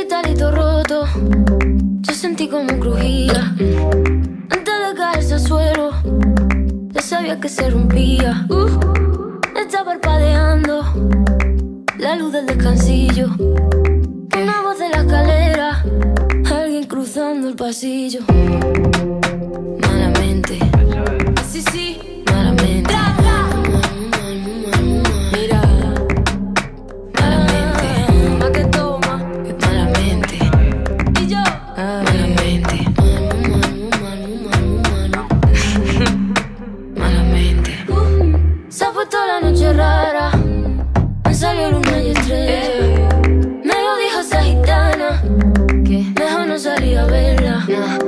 cristalito roto. Yo sentí como crujía. Antes de caerse al suelo, ya sabía que se rompía. Uh, está parpadeando la luz del descansillo. Una voz de la escalera, alguien cruzando el pasillo. Malamente. Así sí. Verla.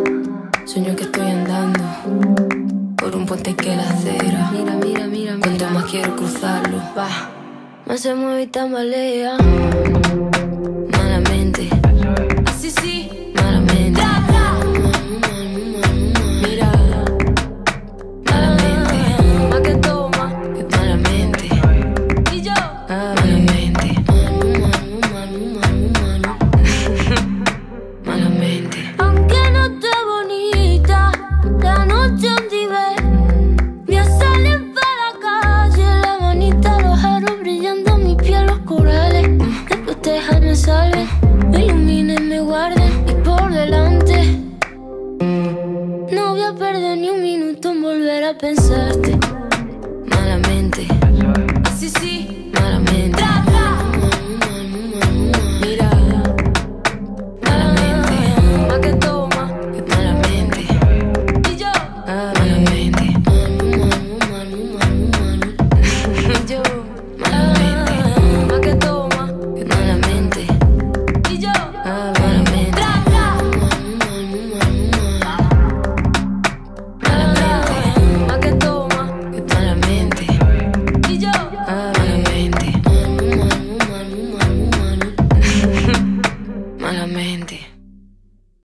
Sueño que estoy andando por un puente que la acera. Mira, mira, mira, Cuanto más quiero cruzarlo, va. Más se mueve y tambalea. me salve, me ilumine, me guarde y por delante. No voy a perder ni un minuto en volver a pensarte malamente. Así sí, malamente.